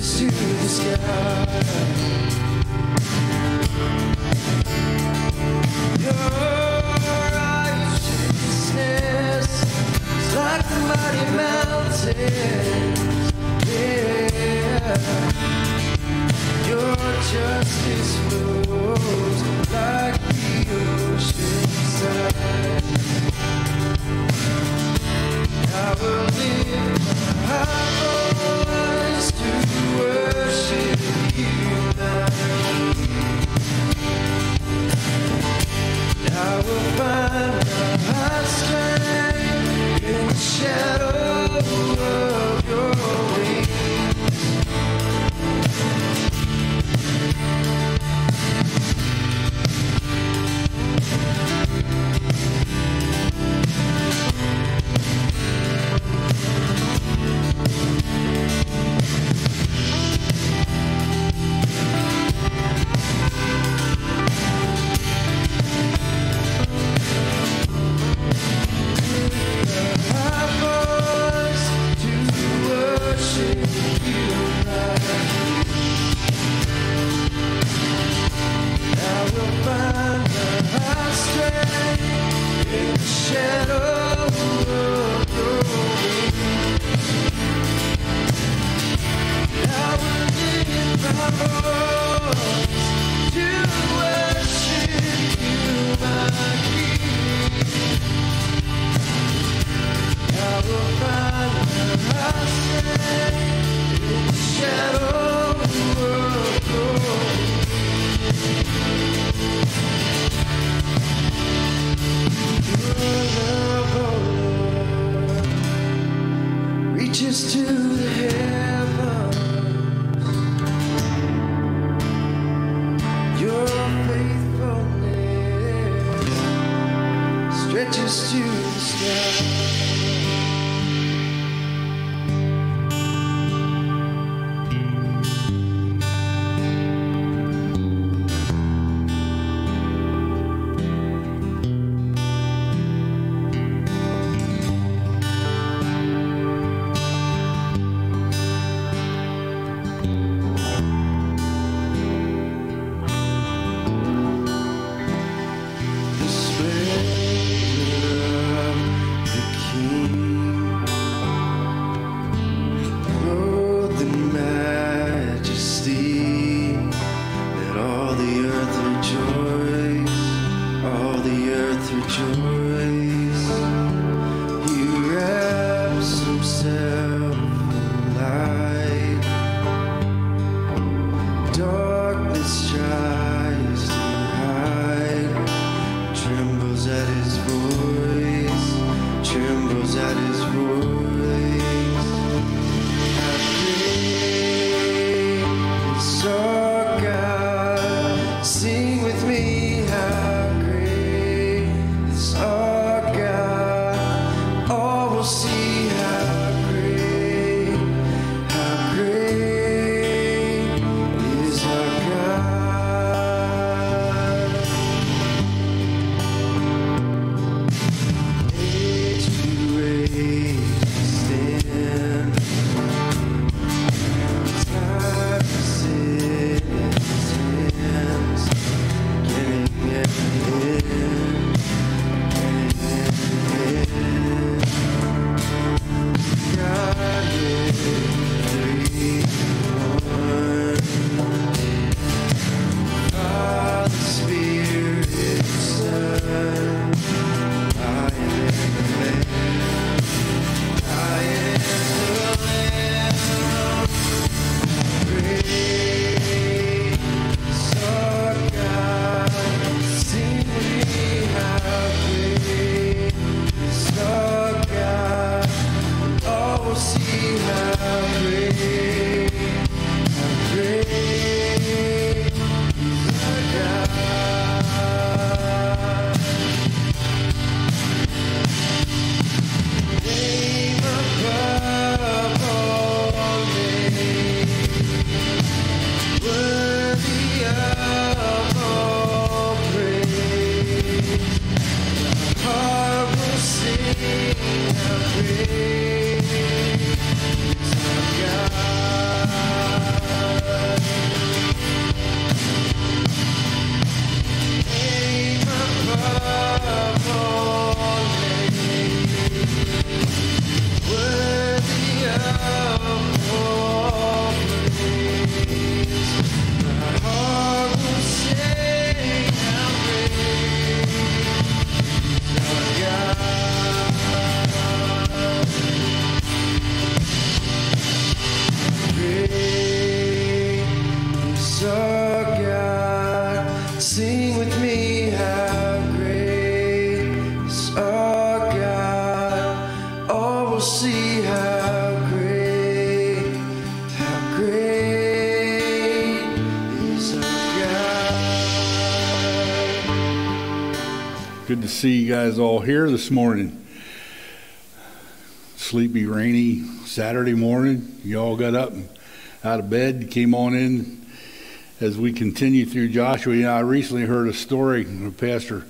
to the sky. Your righteousness is like the mighty mountains. Yeah. Your justice flows like the ocean. I will live. my will to I will find my strength in the shadow. See you guys all here this morning. Sleepy, rainy Saturday morning. You all got up and out of bed, came on in as we continue through Joshua. You know, I recently heard a story. A pastor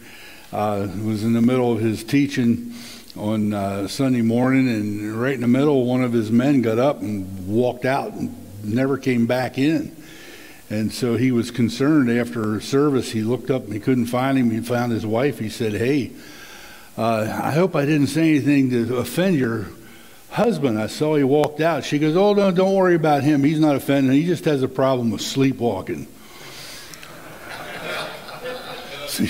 uh, was in the middle of his teaching on uh, Sunday morning, and right in the middle, one of his men got up and walked out and never came back in. And so he was concerned after service. He looked up and he couldn't find him. He found his wife. He said, Hey, uh, I hope I didn't say anything to offend your husband. I saw he walked out. She goes, Oh, no, don't worry about him. He's not offended. He just has a problem with sleepwalking. See,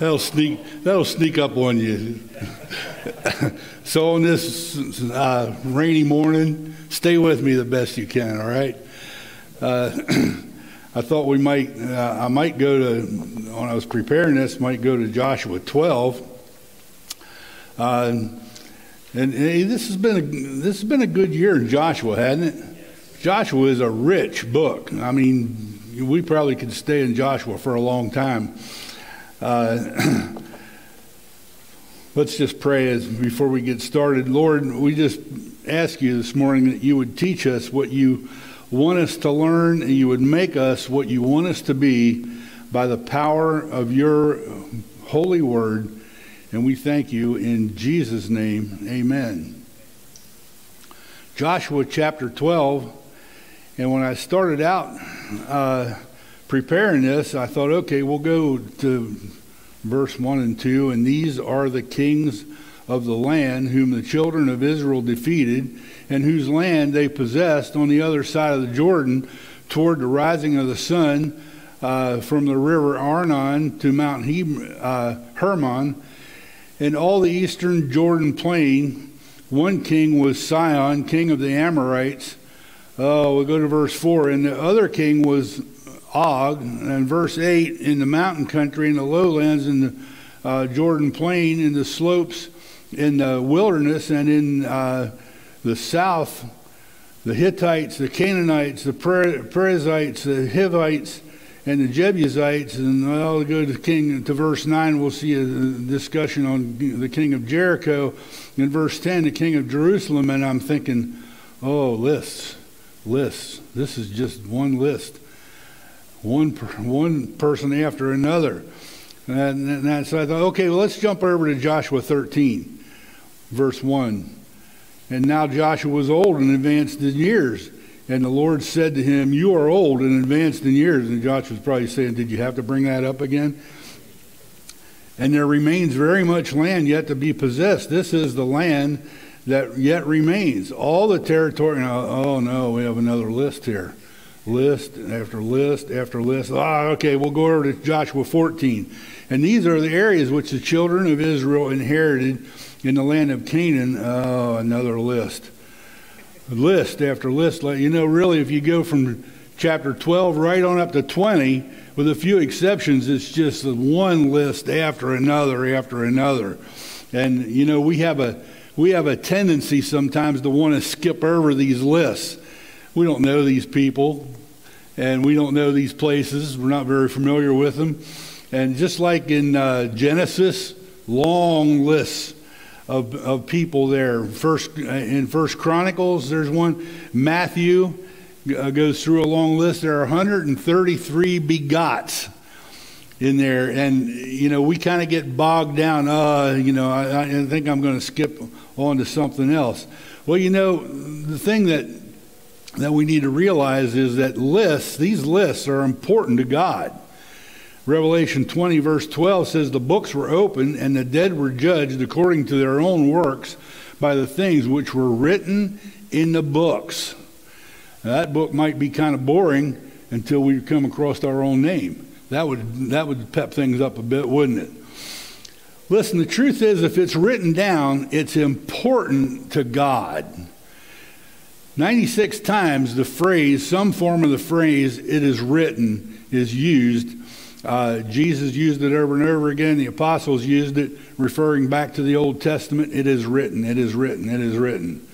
that'll sneak, that'll sneak up on you. so on this uh, rainy morning, stay with me the best you can, all right? Uh, I thought we might, uh, I might go to, when I was preparing this, might go to Joshua 12. Uh, and hey, this has been a, this has been a good year in Joshua, hasn't it? Joshua is a rich book. I mean, we probably could stay in Joshua for a long time. Uh, let's just pray as before we get started. Lord, we just ask you this morning that you would teach us what you want us to learn and you would make us what you want us to be by the power of your holy word. And we thank you in Jesus' name. Amen. Joshua chapter 12. And when I started out uh, preparing this, I thought, okay, we'll go to verse 1 and 2. And these are the kings of the land whom the children of Israel defeated, and whose land they possessed on the other side of the Jordan toward the rising of the sun uh, from the river Arnon to Mount he- uh, Hermon in all the eastern Jordan plain, one king was Sihon, king of the Amorites. Oh, we'll go to verse 4. And the other king was Og. And verse 8, in the mountain country, in the lowlands, in the uh, Jordan plain, in the slopes, in the wilderness, and in uh, the south, the Hittites, the Canaanites, the Perizzites, the Hivites, and the Jebusites, and I'll go to King to verse nine. We'll see a discussion on the king of Jericho. In verse ten, the king of Jerusalem, and I'm thinking, oh, lists, lists. This is just one list, one one person after another. And, and so I thought, okay, well, let's jump over to Joshua 13, verse one. And now Joshua was old and advanced in years. And the Lord said to him, You are old and advanced in years. And Joshua was probably saying, Did you have to bring that up again? And there remains very much land yet to be possessed. This is the land that yet remains. All the territory. oh, no, we have another list here. List after list after list. Ah, okay, we'll go over to Joshua 14. And these are the areas which the children of Israel inherited in the land of Canaan. Oh, another list list after list. You know, really, if you go from chapter 12 right on up to 20, with a few exceptions, it's just one list after another after another. And you know, we have a we have a tendency sometimes to want to skip over these lists. We don't know these people, and we don't know these places. We're not very familiar with them. And just like in uh, Genesis, long lists of, of people there. First in First Chronicles, there's one. Matthew uh, goes through a long list. There are 133 begots in there, and you know we kind of get bogged down. Uh, you know, I, I think I'm going to skip on to something else. Well, you know, the thing that that we need to realize is that lists, these lists, are important to God. Revelation 20, verse 12 says, The books were opened, and the dead were judged according to their own works by the things which were written in the books. Now, that book might be kind of boring until we come across our own name. That would, that would pep things up a bit, wouldn't it? Listen, the truth is, if it's written down, it's important to God. 96 times the phrase, some form of the phrase, it is written, is used Uh, Jesus used it over and over again. The apostles used it, referring back to the Old Testament. It is written, it is written, it is written.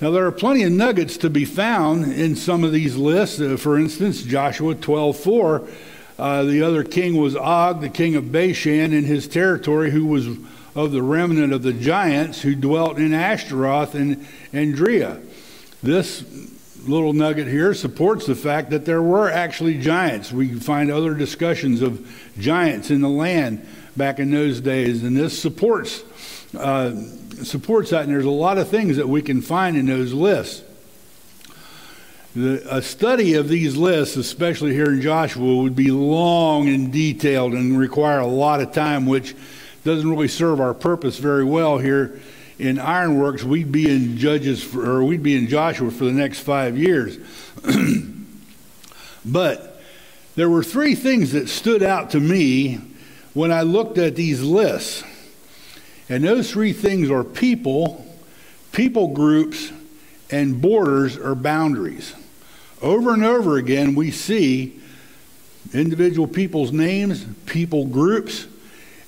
Now, there are plenty of nuggets to be found in some of these lists. Uh, for instance, Joshua 12 4. Uh, the other king was Og, the king of Bashan, in his territory, who was of the remnant of the giants who dwelt in Ashtaroth and Andria. This little nugget here supports the fact that there were actually giants. We find other discussions of giants in the land back in those days, and this supports uh, supports that. And there's a lot of things that we can find in those lists. The, a study of these lists, especially here in Joshua, would be long and detailed and require a lot of time, which doesn't really serve our purpose very well here in Ironworks. We'd be in Judges, for, or we'd be in Joshua for the next five years. but there were three things that stood out to me when I looked at these lists. And those three things are people, people groups, and borders or boundaries. Over and over again, we see individual people's names, people groups,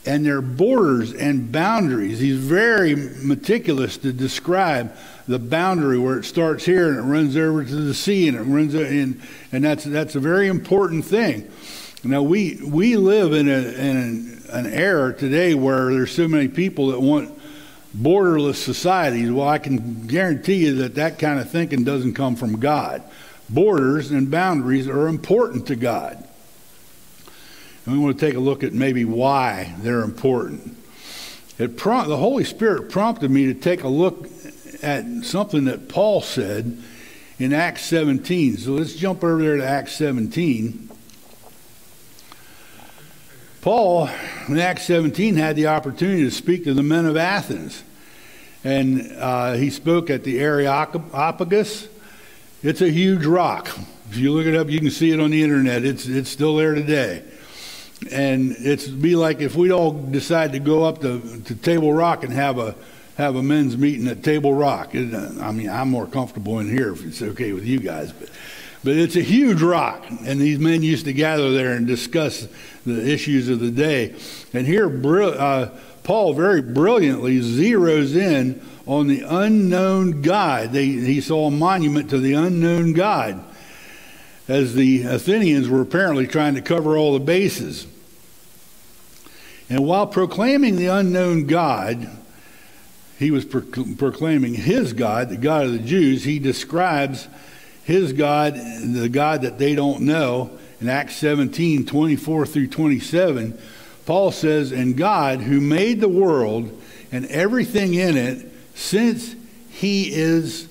and their borders and boundaries. He's very meticulous to describe the boundary where it starts here and it runs over to the sea and it runs in, and that's that's a very important thing. Now we we live in, a, in an, an era today where there's so many people that want borderless societies. Well, I can guarantee you that that kind of thinking doesn't come from God. Borders and boundaries are important to God. And we want to take a look at maybe why they're important. It the Holy Spirit prompted me to take a look at something that Paul said in Acts 17. So let's jump over there to Acts 17. Paul, in Acts 17, had the opportunity to speak to the men of Athens. And uh, he spoke at the Areopagus. It's a huge rock. If you look it up, you can see it on the internet. It's, it's still there today. And it's be like if we'd all decide to go up to, to Table Rock and have a have a men's meeting at Table Rock. It, I mean, I'm more comfortable in here if it's okay with you guys, but but it's a huge rock, and these men used to gather there and discuss the issues of the day. And here, uh, Paul very brilliantly zeroes in on the unknown God. They, he saw a monument to the unknown God as the Athenians were apparently trying to cover all the bases. And while proclaiming the unknown God, he was pro- proclaiming his God, the God of the Jews. He describes his God, the God that they don't know. In Acts 17 24 through 27, Paul says, And God, who made the world and everything in it, since he is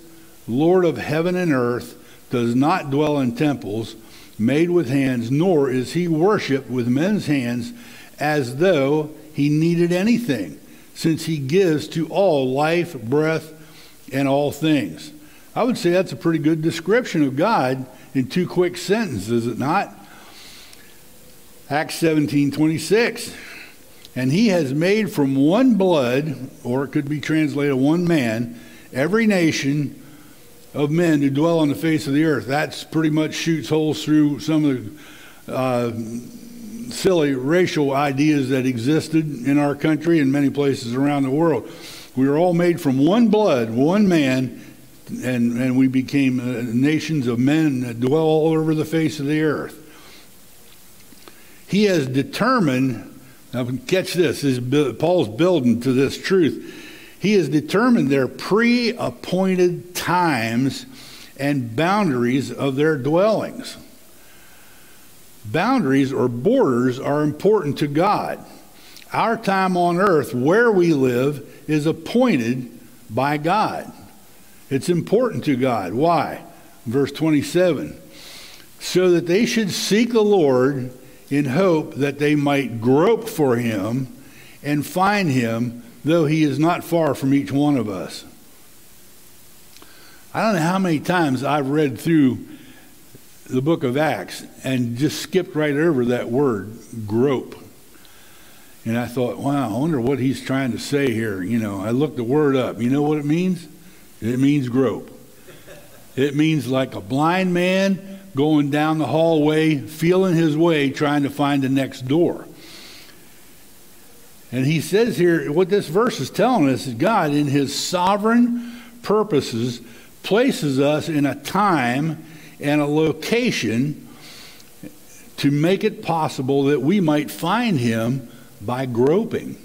Lord of heaven and earth, does not dwell in temples made with hands, nor is he worshiped with men's hands as though he needed anything, since he gives to all life, breath, and all things. I would say that's a pretty good description of God in two quick sentences, is it not? Acts 17 26. And he has made from one blood, or it could be translated one man, every nation of men who dwell on the face of the earth. That's pretty much shoots holes through some of the uh, silly racial ideas that existed in our country and many places around the world. We were all made from one blood, one man, and, and we became uh, nations of men that dwell all over the face of the earth. He has determined, now catch this, this Paul's building to this truth. He has determined their pre appointed times and boundaries of their dwellings. Boundaries or borders are important to God. Our time on earth, where we live, is appointed by God. It's important to God. Why? Verse 27 so that they should seek the Lord in hope that they might grope for him and find him, though he is not far from each one of us. I don't know how many times I've read through the book of Acts and just skipped right over that word, grope. And I thought, wow, I wonder what he's trying to say here. You know, I looked the word up. You know what it means? It means grope. It means like a blind man going down the hallway, feeling his way, trying to find the next door. And he says here, what this verse is telling us is God, in his sovereign purposes, places us in a time and a location to make it possible that we might find him by groping.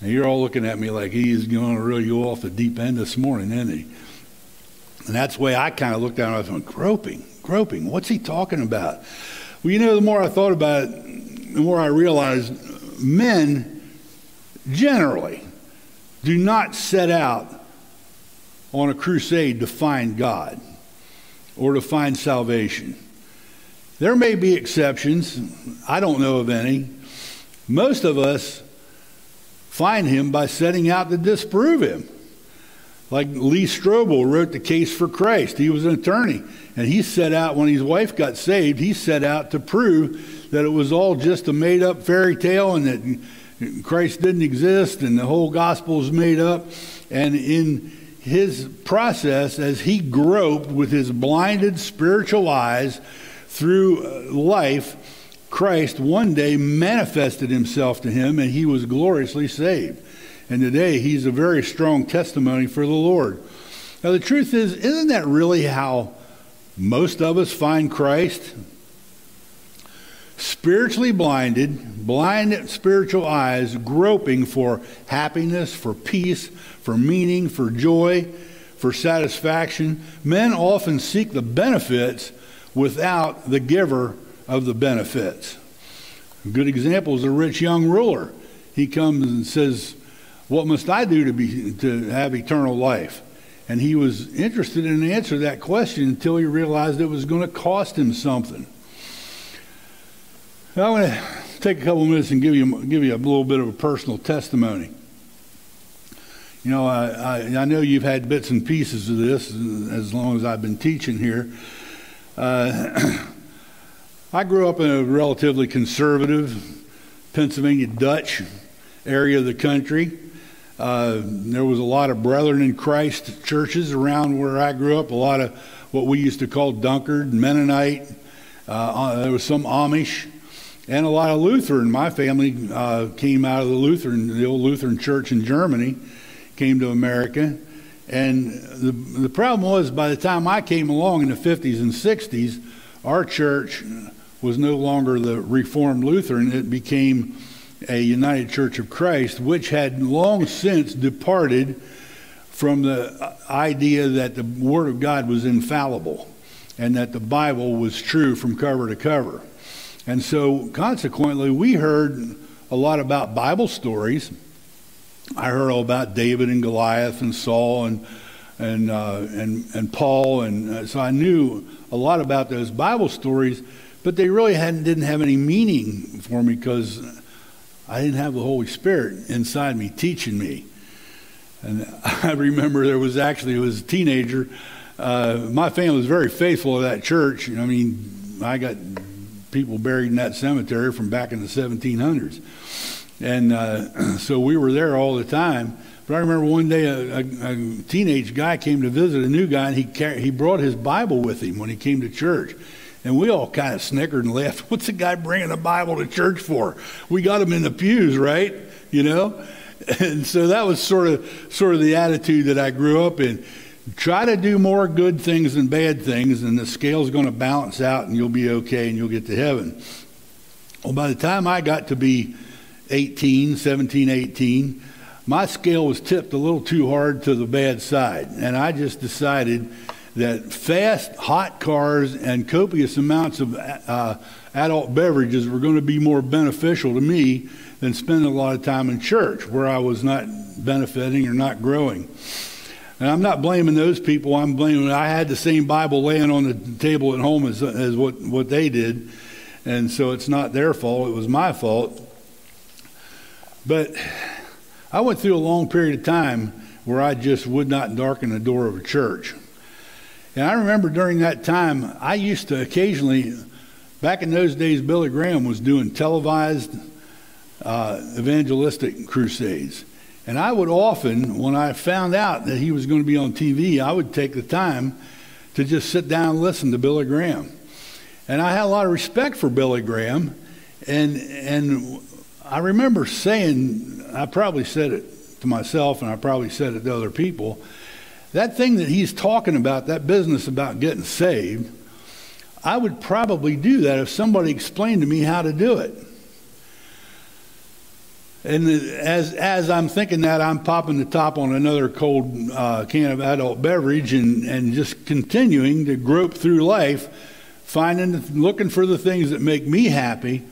Now you're all looking at me like he's going to reel you off the deep end this morning, isn't he? And that's the way I kind of looked at it. I was going, groping, groping. What's he talking about? Well, you know, the more I thought about it, the more I realized men generally do not set out on a crusade to find God or to find salvation. There may be exceptions. I don't know of any. Most of us find him by setting out to disprove him. Like Lee Strobel wrote the case for Christ. He was an attorney, and he set out when his wife got saved. He set out to prove that it was all just a made-up fairy tale, and that Christ didn't exist, and the whole gospel was made up. And in his process, as he groped with his blinded spiritual eyes through uh, life, Christ one day manifested himself to him and he was gloriously saved. And today he's a very strong testimony for the Lord. Now, the truth is, isn't that really how most of us find Christ? Spiritually blinded, blind spiritual eyes, groping for happiness, for peace, for meaning, for joy, for satisfaction. Men often seek the benefits without the giver of the benefits. A good example is a rich young ruler. He comes and says, What must I do to, be, to have eternal life? And he was interested in the answer to that question until he realized it was going to cost him something. I want to take a couple minutes and give you, give you a little bit of a personal testimony. You know, I, I, I know you've had bits and pieces of this as long as I've been teaching here. Uh, I grew up in a relatively conservative Pennsylvania Dutch area of the country. Uh, there was a lot of Brethren in Christ churches around where I grew up, a lot of what we used to call Dunkard, Mennonite. Uh, uh, there was some Amish, and a lot of Lutheran. My family uh, came out of the Lutheran, the old Lutheran church in Germany, came to America. And the, the problem was, by the time I came along in the 50s and 60s, our church was no longer the Reformed Lutheran. It became a United Church of Christ, which had long since departed from the idea that the Word of God was infallible and that the Bible was true from cover to cover. And so, consequently, we heard a lot about Bible stories I heard all about David and Goliath and Saul and and uh, and and Paul, and uh, so I knew a lot about those Bible stories, but they really hadn't didn't have any meaning for me because I didn't have the Holy Spirit inside me teaching me. And I remember there was actually was a teenager. Uh, my family was very faithful to that church. I mean, I got people buried in that cemetery from back in the 1700s. And uh, so we were there all the time. But I remember one day a, a, a, teenage guy came to visit a new guy, and he, car- he brought his Bible with him when he came to church. And we all kind of snickered and laughed. What's the guy bringing a Bible to church for? We got him in the pews, right? You know? And so that was sort of, sort of the attitude that I grew up in. Try to do more good things than bad things, and the scale's going to balance out, and you'll be okay, and you'll get to heaven. Well, by the time I got to be 18, 17, 18, my scale was tipped a little too hard to the bad side. And I just decided that fast, hot cars and copious amounts of uh, adult beverages were going to be more beneficial to me than spending a lot of time in church where I was not benefiting or not growing. And I'm not blaming those people. I'm blaming I had the same Bible laying on the table at home as, as what, what they did. And so it's not their fault. It was my fault. But I went through a long period of time where I just would not darken the door of a church. And I remember during that time, I used to occasionally, back in those days, Billy Graham was doing televised uh, evangelistic crusades. And I would often, when I found out that he was going to be on TV, I would take the time to just sit down and listen to Billy Graham. And I had a lot of respect for Billy Graham. And, and I remember saying, I probably said it to myself and I probably said it to other people, that thing that he's talking about, that business about getting saved, I would probably do that if somebody explained to me how to do it. And as, as I'm thinking that, I'm popping the top on another cold uh, can of adult beverage and, and just continuing to grope through life, finding, looking for the things that make me happy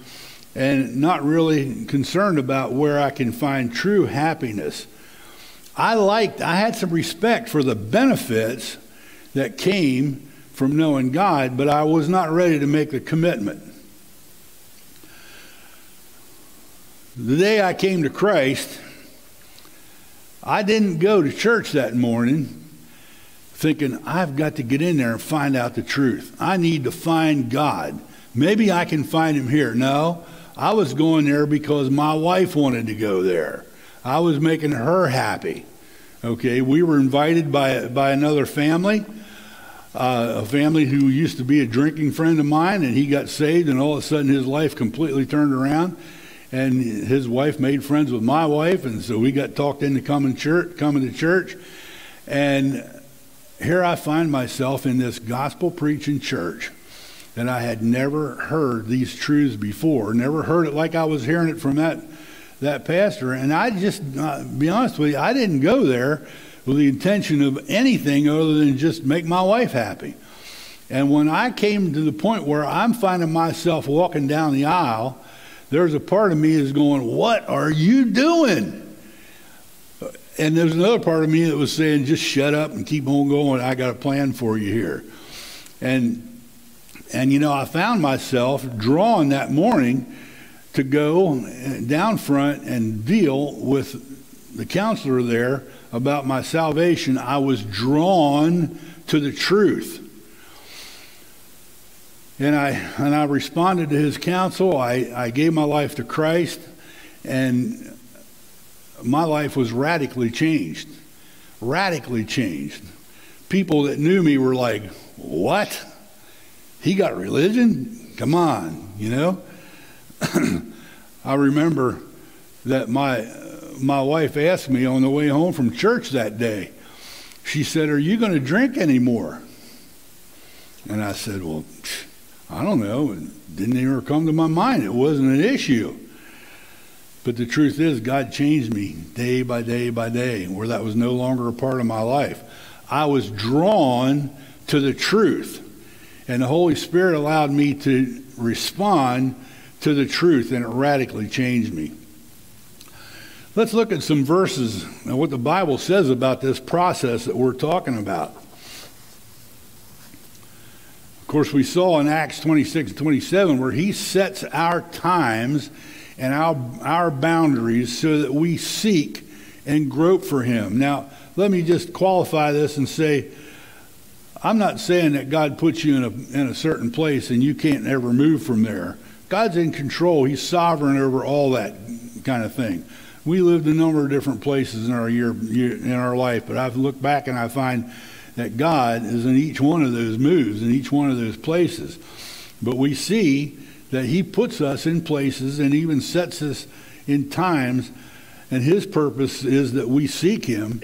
and not really concerned about where I can find true happiness. I liked, I had some respect for the benefits that came from knowing God, but I was not ready to make the commitment. The day I came to Christ, I didn't go to church that morning thinking, I've got to get in there and find out the truth. I need to find God. Maybe I can find him here. No, I was going there because my wife wanted to go there. I was making her happy. Okay, we were invited by, by another family, uh, a family who used to be a drinking friend of mine, and he got saved, and all of a sudden his life completely turned around and his wife made friends with my wife, and so we got talked into coming church, coming to church, and here I find myself in this gospel preaching church, and I had never heard these truths before, never heard it like I was hearing it from that that pastor, and I just uh, be honest with you, I didn't go there with the intention of anything other than just make my wife happy. And when I came to the point where I'm finding myself walking down the aisle there's a part of me is going, What are you doing? And there's another part of me that was saying, Just shut up and keep on going. I got a plan for you here. And and you know, I found myself drawn that morning to go down front and deal with the counselor there about my salvation. I was drawn to the truth. And I, and I responded to his counsel. I, I gave my life to Christ, and my life was radically changed. Radically changed. People that knew me were like, What? He got religion? Come on, you know? I remember that my, my wife asked me on the way home from church that day, she said, Are you going to drink anymore? And I said, Well, I don't know. It didn't even come to my mind. It wasn't an issue. But the truth is, God changed me day by day by day, where that was no longer a part of my life. I was drawn to the truth, and the Holy Spirit allowed me to respond to the truth, and it radically changed me. Let's look at some verses and what the Bible says about this process that we're talking about. Of course, we saw in Acts 26 and 27 where he sets our times and our, our boundaries so that we seek and grope for him. Now, let me just qualify this and say, I'm not saying that God puts you in a, in a certain place and you can't ever move from there. God's in control. He's sovereign over all that kind of thing. We lived a number of different places in our year, year in our life, but I've looked back and I find that God is in each one of those moves, in each one of those places. But we see that He puts us in places and even sets us in times, and His purpose is that we seek Him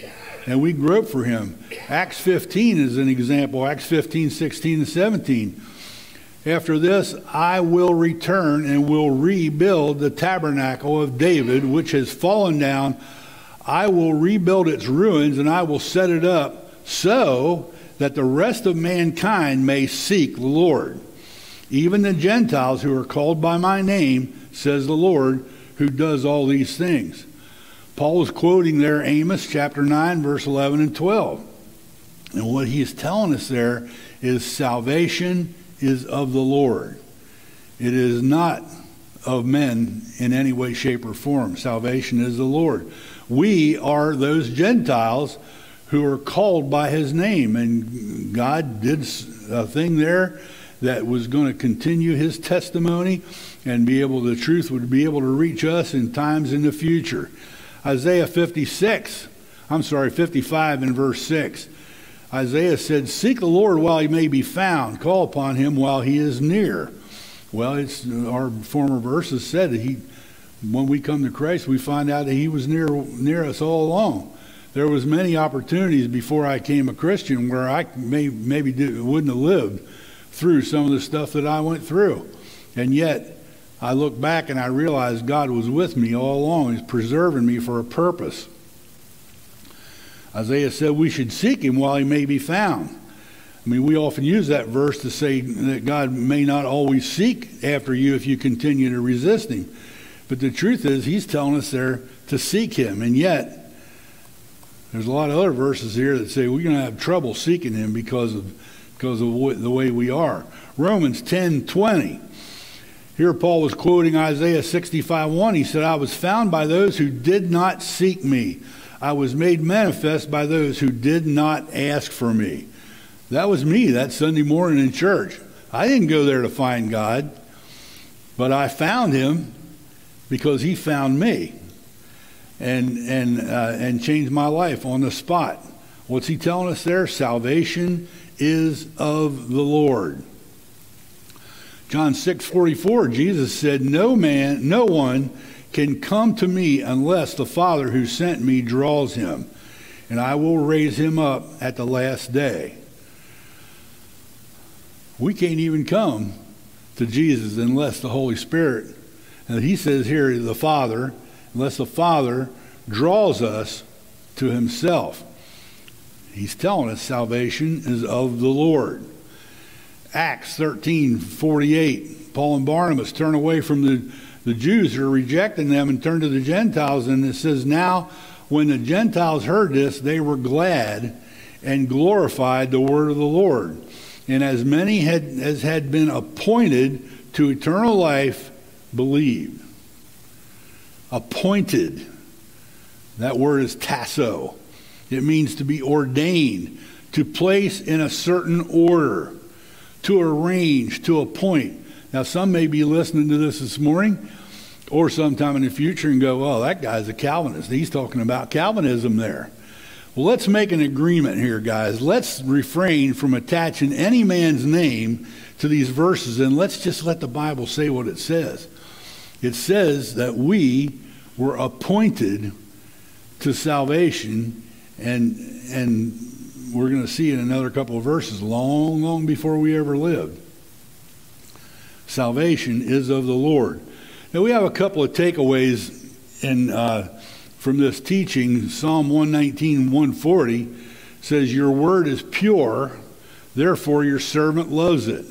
and we grope for Him. Acts 15 is an example, Acts 15, 16, and 17. After this, I will return and will rebuild the tabernacle of David, which has fallen down. I will rebuild its ruins and I will set it up so that the rest of mankind may seek the Lord. Even the Gentiles who are called by my name, says the Lord, who does all these things. Paul is quoting there Amos chapter 9, verse 11 and 12. And what he is telling us there is salvation is of the Lord. It is not of men in any way, shape, or form. Salvation is the Lord. We are those Gentiles who are called by his name. And God did a thing there that was going to continue his testimony and be able, the truth would be able to reach us in times in the future. Isaiah 56, I'm sorry, 55 in verse 6. Isaiah said, Seek the Lord while he may be found, call upon him while he is near. Well, it's our former verses said that he, when we come to Christ, we find out that he was near near us all along. There was many opportunities before I came a Christian where I may, maybe wouldn't have lived through some of the stuff that I went through. And yet, I look back and I realize God was with me all along. He's preserving me for a purpose. Isaiah said we should seek him while he may be found. I mean, we often use that verse to say that God may not always seek after you if you continue to resist Him. But the truth is, He's telling us there to seek Him. And yet, there's a lot of other verses here that say we're going to have trouble seeking Him because of, because of the way we are. Romans 10 20. Here, Paul was quoting Isaiah 65 1. He said, I was found by those who did not seek me. I was made manifest by those who did not ask for me. That was me that Sunday morning in church. I didn't go there to find God, but I found him because he found me and, and, uh, and changed my life on the spot. What's he telling us there? Salvation is of the Lord. John 6:44 Jesus said no man no one can come to me unless the Father who sent me draws him and I will raise him up at the last day we can't even come to Jesus unless the Holy Spirit, and he says here, the Father, unless the Father draws us to himself. He's telling us salvation is of the Lord. Acts 13 48. Paul and Barnabas turn away from the, the Jews who are rejecting them and turn to the Gentiles. And it says, Now, when the Gentiles heard this, they were glad and glorified the word of the Lord and as many had, as had been appointed to eternal life believed. Appointed. That word is tasso. It means to be ordained, to place in a certain order, to arrange, to appoint. Now, some may be listening to this this morning or sometime in the future and go, oh, that guy's a Calvinist. He's talking about Calvinism there. Well, let's make an agreement here, guys. Let's refrain from attaching any man's name to these verses and let's just let the Bible say what it says. It says that we were appointed to salvation and and we're going to see in another couple of verses long long before we ever lived. Salvation is of the Lord. Now we have a couple of takeaways in uh, from this teaching, Psalm 119, 140 says, Your word is pure, therefore your servant loves it.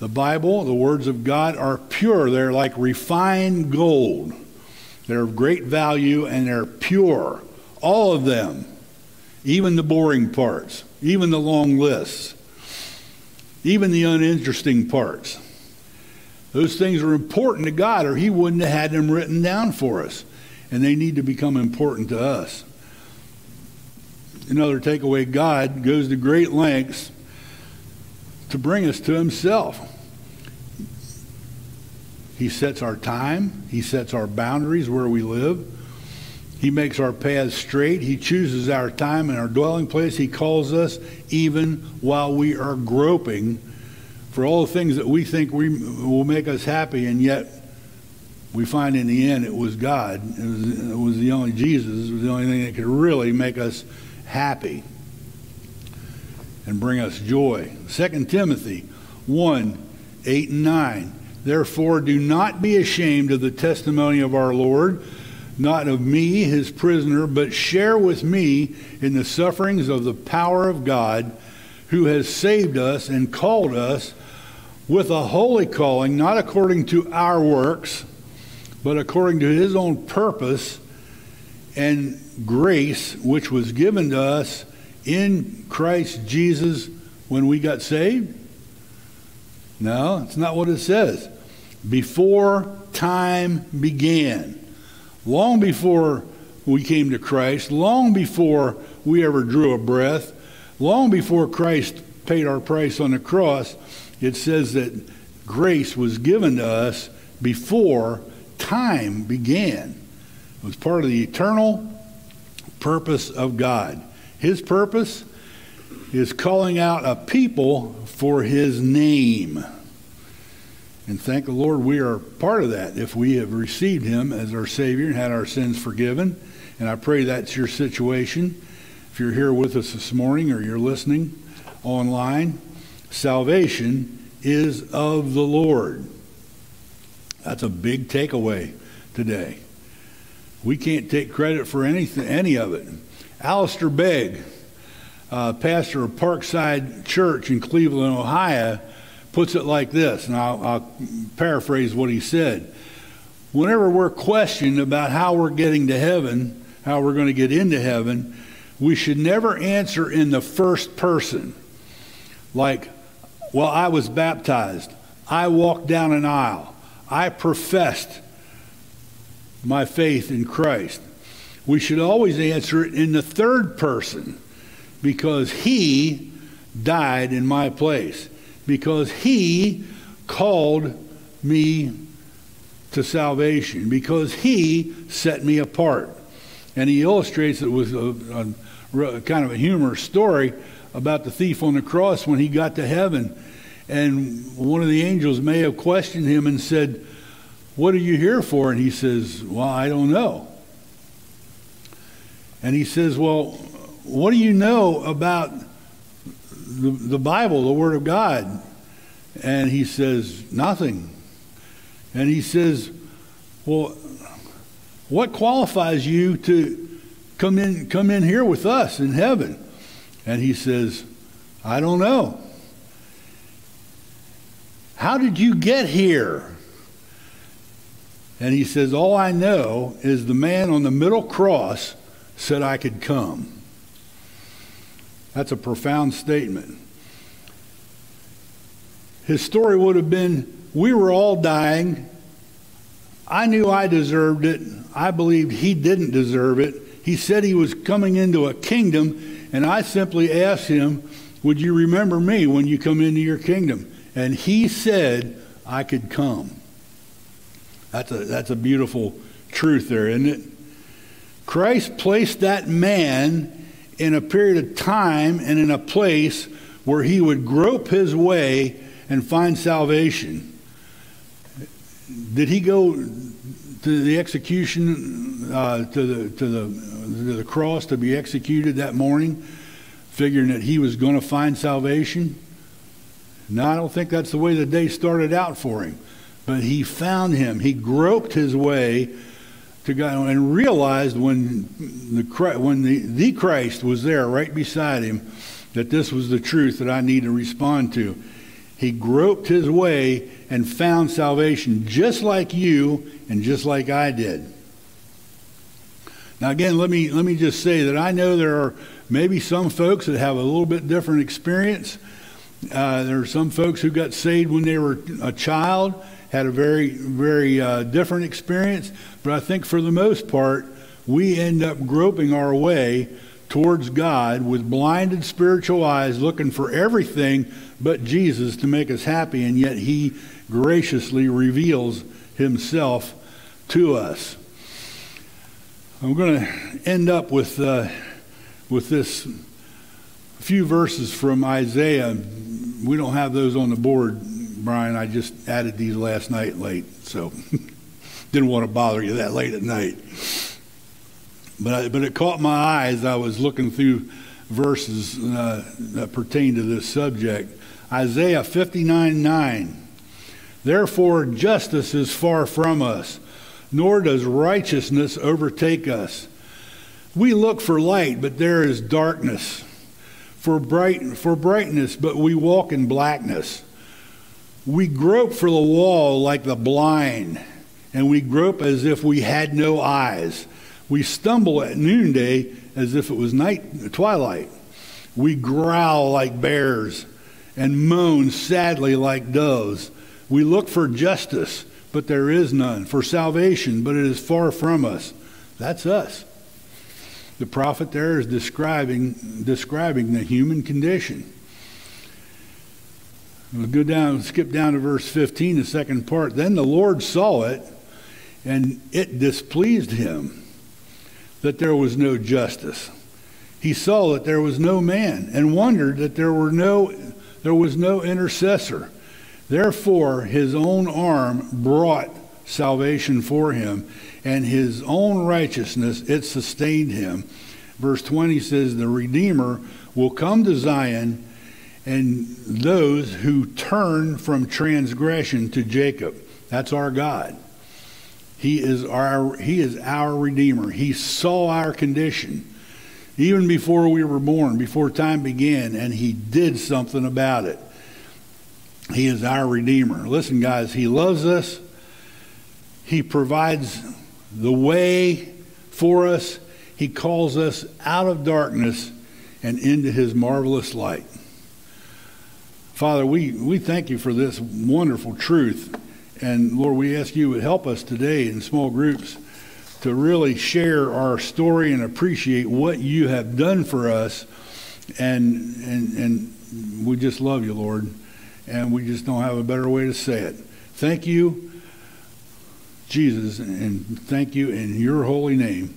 The Bible, the words of God, are pure. They're like refined gold. They're of great value and they're pure. All of them, even the boring parts, even the long lists, even the uninteresting parts. Those things are important to God, or He wouldn't have had them written down for us and they need to become important to us. Another takeaway God goes to great lengths to bring us to Himself. He sets our time, He sets our boundaries where we live. He makes our paths straight. He chooses our time and our dwelling place. He calls us even while we are groping for all the things that we think we will make us happy, and yet we find in the end it was God. It was, it was the only Jesus. It was the only thing that could really make us happy and bring us joy. 2 Timothy 1 8 and 9. Therefore, do not be ashamed of the testimony of our Lord, not of me, his prisoner, but share with me in the sufferings of the power of God, who has saved us and called us with a holy calling, not according to our works but according to his own purpose and grace, which was given to us in Christ Jesus when we got saved? No, it's not what it says. Before time began, long before we came to Christ, long before we ever drew a breath, long before Christ paid our price on the cross, it says that grace was given to us before time began. It was part of the eternal purpose of God. His purpose is calling out a people for his name. And thank the Lord we are part of that if we have received him as our Savior and had our sins forgiven. And I pray that's your situation. If you're here with us this morning or you're listening online, salvation is of the Lord. That's a big takeaway today. We can't take credit for anything, any of it. Alistair Begg, uh, pastor of Parkside Church in Cleveland, Ohio, puts it like this, and I'll, I'll paraphrase what he said. Whenever we're questioned about how we're getting to heaven, how we're going to get into heaven, we should never answer in the first person. Like, well, I was baptized. I walked down an aisle. I professed my faith in Christ. We should always answer it in the third person because he died in my place, because he called me to salvation, because he set me apart. And he illustrates it with a, a, kind of a humorous story about the thief on the cross when he got to heaven. And one of the angels may have questioned him and said, What are you here for? And he says, Well, I don't know. And he says, Well, what do you know about the, the Bible, the Word of God? And he says, Nothing. And he says, Well, what qualifies you to come in, come in here with us in heaven? And he says, I don't know. How did you get here? And he says, All I know is the man on the middle cross said I could come. That's a profound statement. His story would have been we were all dying. I knew I deserved it. I believed he didn't deserve it. He said he was coming into a kingdom, and I simply asked him, Would you remember me when you come into your kingdom? And he said, I could come. That's a, that's a beautiful truth there, isn't it? Christ placed that man in a period of time and in a place where he would grope his way and find salvation. Did he go to the execution, uh, to, the, to, the, to the cross to be executed that morning, figuring that he was going to find salvation? No, I don't think that's the way the day started out for him. But he found him. He groped his way to God and realized when the when the, the Christ was there right beside him that this was the truth that I need to respond to. He groped his way and found salvation just like you and just like I did. Now again, let me let me just say that I know there are maybe some folks that have a little bit different experience. Uh, there are some folks who got saved when they were a child had a very, very uh, different experience. But I think for the most part, we end up groping our way towards God with blinded spiritual eyes, looking for everything but Jesus to make us happy, and yet He graciously reveals Himself to us. I'm going to end up with, uh, with this few verses from Isaiah. We don't have those on the board Brian, I just added these last night late, so didn't want to bother you that late at night. But, I, but it caught my eye as I was looking through verses uh, that pertain to this subject. Isaiah 59 9. Therefore, justice is far from us, nor does righteousness overtake us. We look for light, but there is darkness. For, bright, for brightness, but we walk in blackness. We grope for the wall like the blind, and we grope as if we had no eyes. We stumble at noonday as if it was night twilight. We growl like bears and moan sadly like doves. We look for justice, but there is none, for salvation, but it is far from us. That's us. The prophet there is describing, describing the human condition. We'll go down, skip down to verse 15, the second part. Then the Lord saw it, and it displeased him that there was no justice. he saw that there was no man and wondered that there were no there was no intercessor. Therefore his own arm brought salvation for him and his own righteousness it sustained him. Verse 20 says the redeemer will come to Zion and those who turn from transgression to Jacob. That's our God. He is our he is our redeemer. He saw our condition even before we were born, before time began, and he did something about it. He is our redeemer. Listen guys, he loves us. He provides the way for us. He calls us out of darkness and into his marvelous light. Father, we, we thank you for this wonderful truth. And Lord, we ask you would help us today in small groups to really share our story and appreciate what you have done for us. And, and, and we just love you, Lord. And we just don't have a better way to say it. Thank you, Jesus, and thank you in your holy name.